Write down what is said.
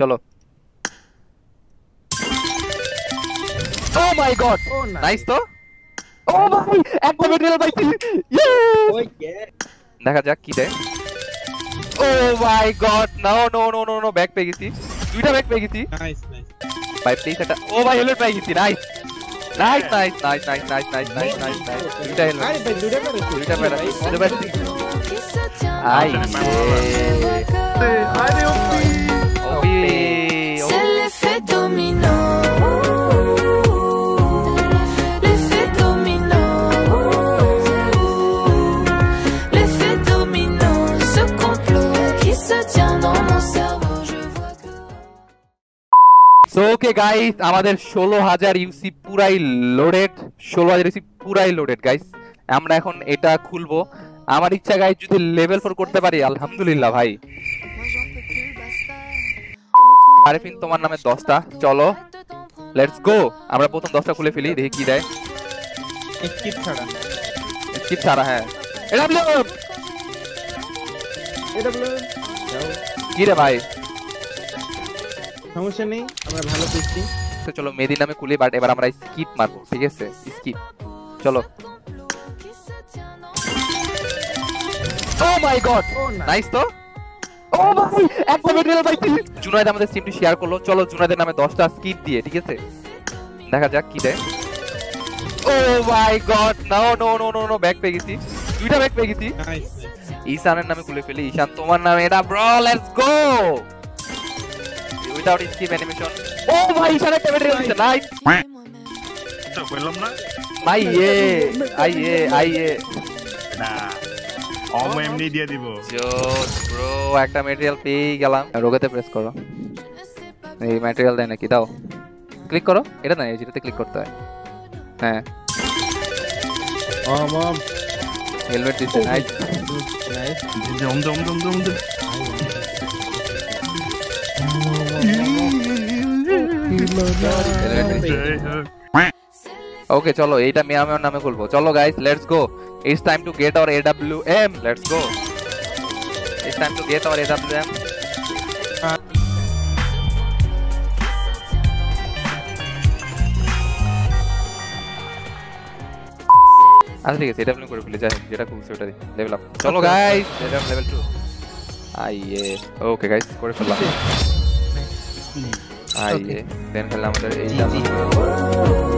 চলো। Oh my god nice তো? ও ভাই একটা মেটেরিয়াল পাইছি দেখা যাক কি দেয়। ও my god no no no no no bag পেয়ে গেছি। দুইটা ব্যাগ পেয়ে গেছি। Nice, nice. ভাই প্লিজ একটা ও ভাই হেলমেট পেয়ে গেছি nice nice nice nice nice nice nice nice nice nice দুইটা হেলমেট আরে ভাই, দুইটা পেরেছি। দুইটা প্যারা দুইটা প্যারা আই সো ওকে গাইস আমাদের ষোলো হাজার ইউসি পুরাই লোডেড ষোলো হাজার ইউসি পুরাই লোডেড গাইস আমরা এখন এটা খুলবো। আমার ইচ্ছা গাইস যদি লেভেল ফোর করতে পারি আলহামদুলিল্লাহ ভাই। আরিফিন তোমার নামে দশটা। চলো লেটস গো আমরা প্রথম দশটা খুলে ফেলি দেখি কি দেয়। Skip ছাড়া। স্কিপ ছাড়া হ্যাঁ। এটা। কি রে ভাই? সমস্যা নেই আমরা ভালো পেয়েছি তো চলো মেদি নামে খুলি বাট এবার আমরা স্কিপ মারবো ঠিক আছে? স্কিপ চলো। Oh my god Oh, nice তো ও ভাই একটা মেটেরিয়াল পাইছি জুনাইদ আমাদের শেয়ার করল। চলো জুনাইদের নামে 10টা স্কিপ দিয়ে ঠিক আছে? দেখা যাক কি দেয়। ও my god no no no no no bag পেয়ে গেছি। দুইটা ব্যাগ পেয়ে গেছি। নাইস ঈশানের নামে খুলে ফেলি। ঈশান তোমার নামে এটা bro let's go without skip animation ও ভাই ঈশান একটা মেটেরিয়াল দিছে নাইস তো পেলাম না ভাই এ আইয়ে আইয়ে। না অম এমনি দিয়ে দিব। জোস ব্রো একটা মেটেরিয়াল পেয়ে গেলাম। রোগেতে প্রেস করো। এই ম্যাটেরিয়াল দেয় নাকি? দাও। ক্লিক করো। এটা না এই যেটাতে ক্লিক করতে হয়। হ্যাঁ। অম অম হেলমেট দিচ্ছে নাইস নাইস জম জম জম জম জম ওকে চলো এইটা মিয়ামের নামে খুলবো চলো guys let's go it's time to get our AW M let's go it's time to get our AW M আচ্ছা ঠিক আছে এডব্লিউ করে ফেলি যাই হোক, যেটা খুলছে ওটা লেভেল আপ চলো গাইস লেভেল টু আইয়ে ওকে গাইস করে ফেললাম आइए देन फिर हम इल्जाम